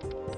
you